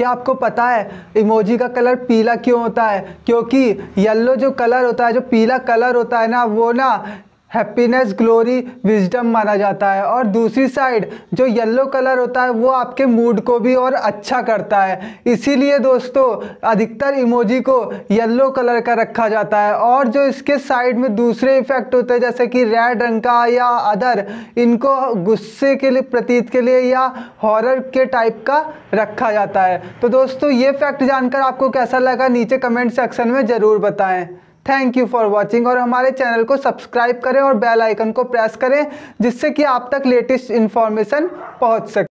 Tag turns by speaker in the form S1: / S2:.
S1: क्या आपको पता है इमोजी का कलर पीला क्यों होता है? क्योंकि येल्लो जो कलर होता है, जो पीला कलर होता है ना, वो ना हैप्पीनेस ग्लोरी विजडम माना जाता है। और दूसरी साइड जो येलो कलर होता है, वो आपके मूड को भी और अच्छा करता है। इसीलिए दोस्तों, अधिकतर इमोजी को येलो कलर का रखा जाता है। और जो इसके साइड में दूसरे इफ़ेक्ट होते हैं, जैसे कि रेड रंग का या अदर इनको गुस्से के लिए, प्रतीत के लिए या हॉरर के टाइप का रखा जाता है। तो दोस्तों, ये फैक्ट जानकर आपको कैसा लगा, नीचे कमेंट सेक्शन में ज़रूर बताएँ। थैंक यू फॉर वॉचिंग और हमारे चैनल को सब्सक्राइब करें और बेल आइकन को प्रेस करें जिससे कि आप तक लेटेस्ट इन्फॉर्मेशन पहुँच सके।